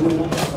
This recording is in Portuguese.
Obrigado.